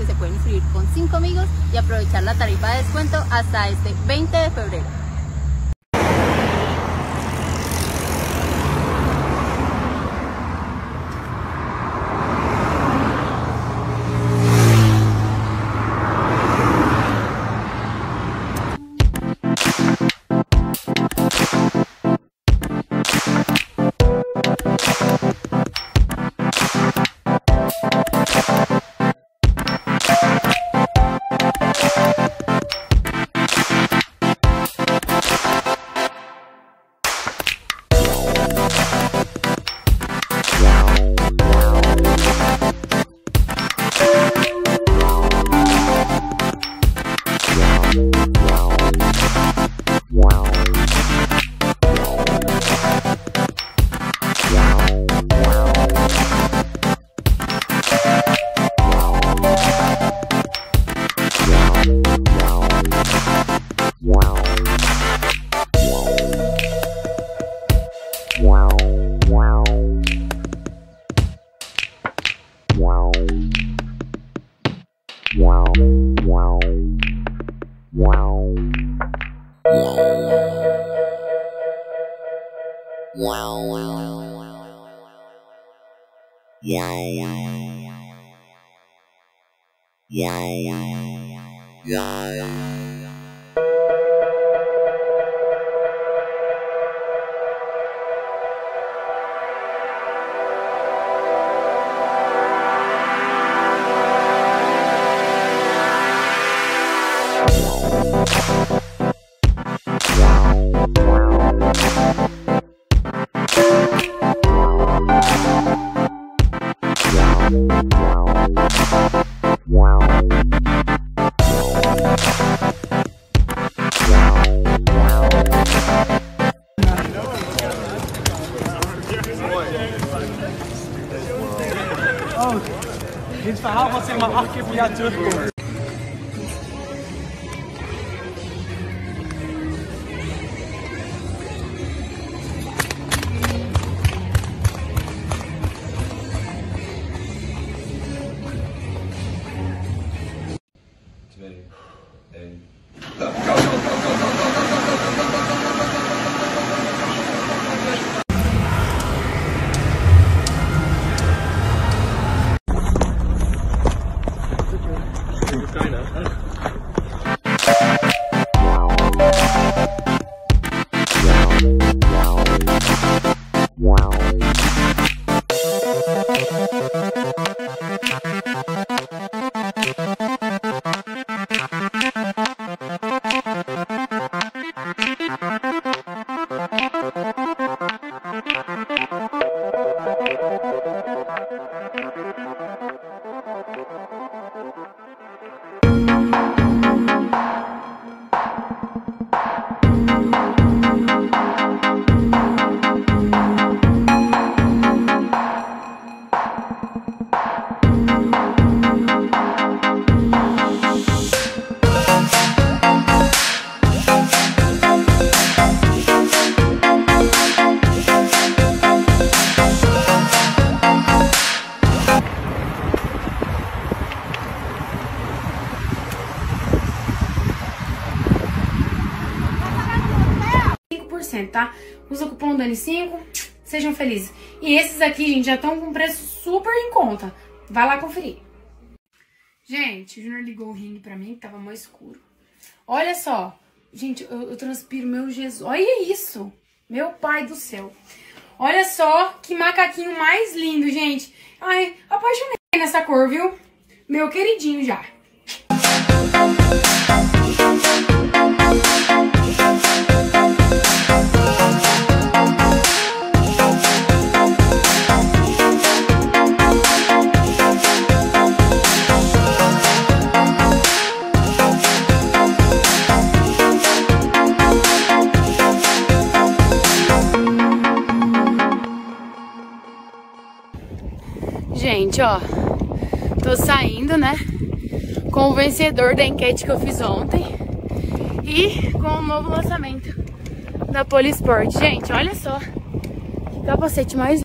que se pueden inscribir con 5 amigos y aprovechar la tarifa de descuento hasta este 20 de febrero. Wow. Wow. Wow. Wow. China. Tá? Usa o cupom DANI5, sejam felizes. E esses aqui, gente, já estão com preço super em conta. Vai lá conferir. Gente, o Junior ligou o ringue pra mim, que tava mais escuro. Olha só. Gente, eu, eu transpiro meu Jesus. Olha isso. Meu pai do céu. Olha só que macaquinho mais lindo, gente. Ai, apaixonei nessa cor, viu? Meu queridinho já. Gente, ó, tô saindo, né, com o vencedor da enquete que eu fiz ontem e com o novo lançamento da Polisport. Gente, olha só que capacete mais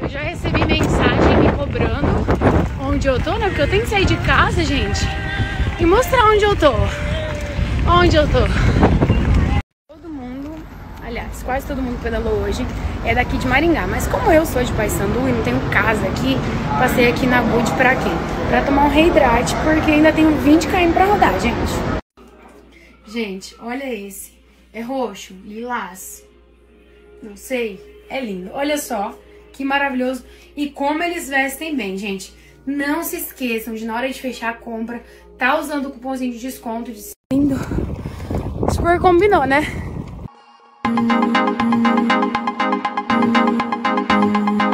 Eu já recebi mensagem me cobrando onde eu tô, né? Porque eu tenho que sair de casa, gente, e mostrar onde eu tô. Onde eu tô. Aliás, quase todo mundo pedalou hoje, é daqui de Maringá. Mas como eu sou de Paysandu e não tenho casa aqui, passei aqui na Good pra quê? Pra tomar um reidrate, porque ainda tenho 20 km pra rodar, gente. Gente, olha esse. É roxo, lilás. Não sei. É lindo. Olha só que maravilhoso. E como eles vestem bem, gente. Não se esqueçam de, na hora de fechar a compra, tá usando o cupomzinho de desconto. De... Lindo. Super combinou, né? Thank you.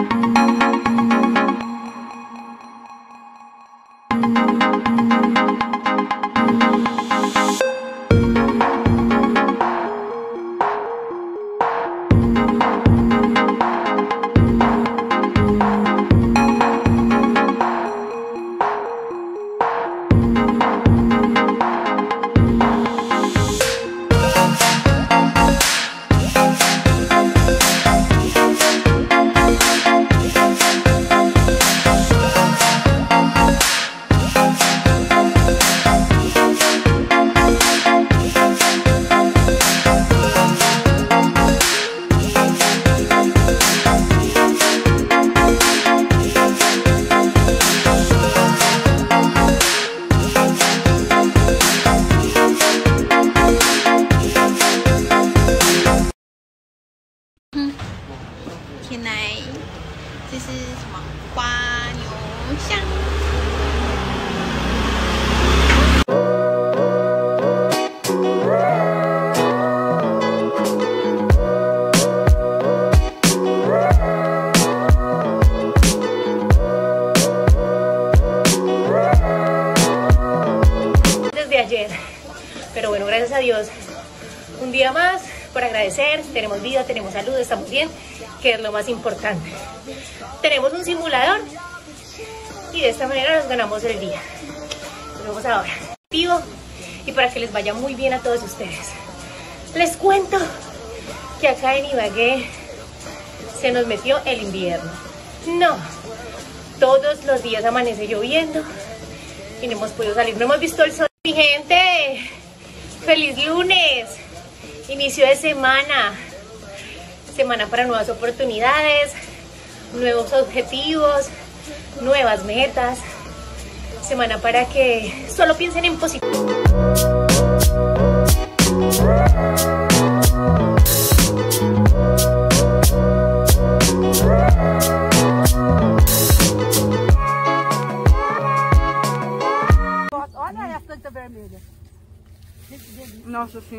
Agradecer, tenemos vida, tenemos salud, estamos bien, que es lo más importante. Tenemos un simulador y de esta manera nos ganamos el día. Nos vemos ahora. Y para que les vaya muy bien a todos ustedes. Les cuento que acá en Ibagué se nos metió el invierno. No, todos los días amanece lloviendo y no hemos podido salir, no hemos visto el sol. Mi gente, feliz lunes, inicio de semana, semana para nuevas oportunidades, nuevos objetivos, nuevas metas, semana para que solo piensen en positivo.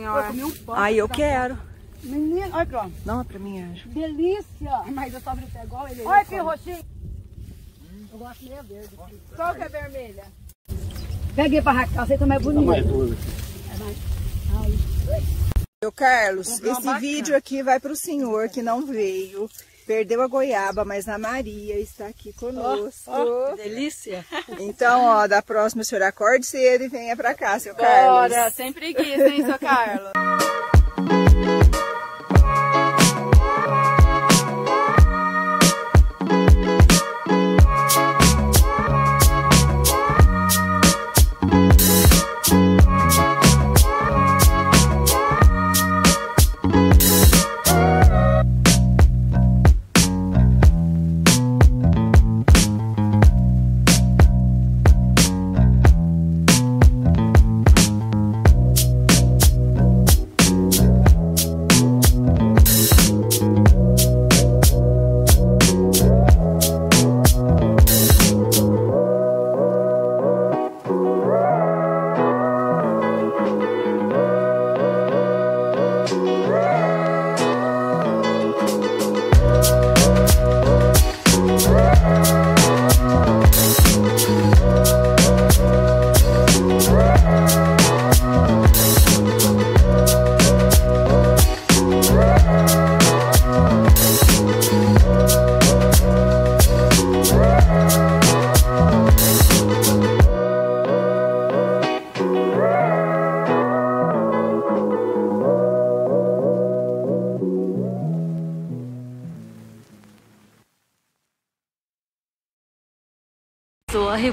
Senhora. Eu um Ai, eu quero. Menina, olha aqui, ó. Não, pra mim, anjo. Delícia. Mas eu só abri o igual ele. Olha aqui, roxinho. Eu gosto meio verde. Qual que é vermelha? Peguei pra Raquel, você também é bonita. Mais duas. É mais... Ai. Carlos, esse bacana. vídeo aqui vai para o senhor que não veio, perdeu a goiaba, mas a Maria está aqui conosco. Oh, oh, delícia! Então, ó, da próxima o senhor acorde cedo e venha para cá, seu Bora, Carlos. Bora, sempre quis, hein, seu Carlos?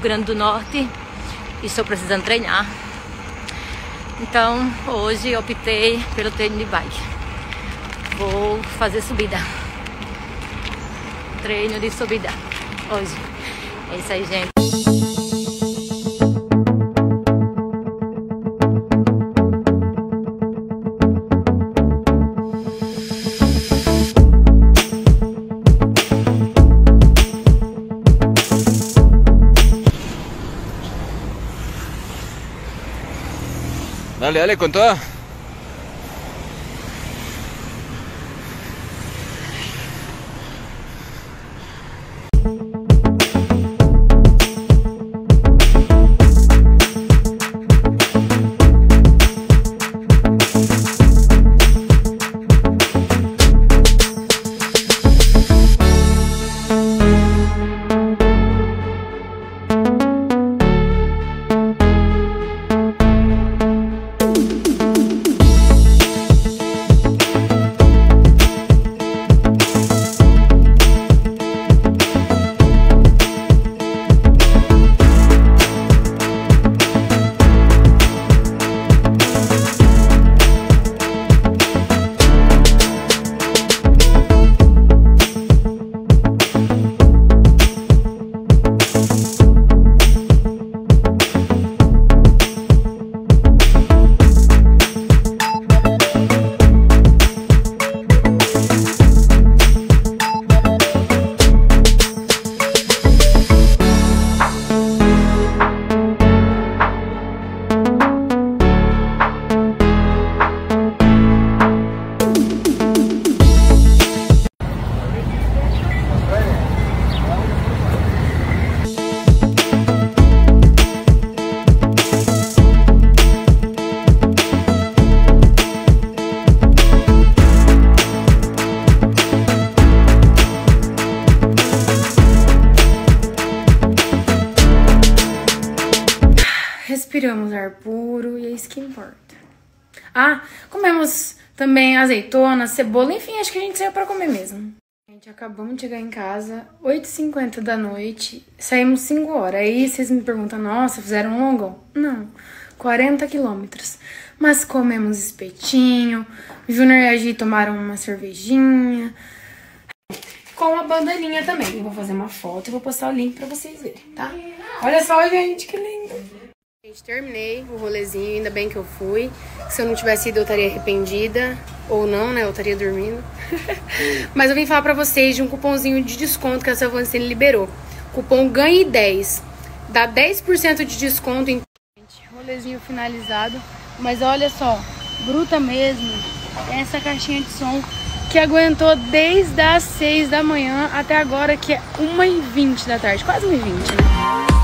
Rio Grande do Norte e estou precisando treinar. Então hoje optei pelo treino de bike. Vou fazer subida. Treino de subida hoje. É isso aí, gente. Dale, dale, con toda. Ar puro e é isso que importa. Ah, comemos também azeitona, cebola, enfim, acho que a gente saiu pra comer mesmo. Gente acabamos de chegar em casa, 8h50 da noite, saímos 5 horas. Aí vocês me perguntam, nossa, fizeram um longão? Não, 40 quilômetros. Mas comemos espetinho, Júnior e a Gi tomaram uma cervejinha, com a bandaninha também. Eu vou fazer uma foto e vou postar o link pra vocês verem, tá? Olha só, gente, que lindo! Gente, terminei o rolezinho, ainda bem que eu fui. Se eu não tivesse ido, eu estaria arrependida. Ou não, né? Eu estaria dormindo. Mas eu vim falar pra vocês de um cupomzinho de desconto que a Silvancine liberou. Cupom GANHE 10. Dá 10% de desconto em... Gente, rolezinho finalizado. Mas olha só, bruta mesmo. Essa caixinha de som que aguentou desde as 6 da manhã até agora, que é 1h20 da tarde. Quase 1h20, né?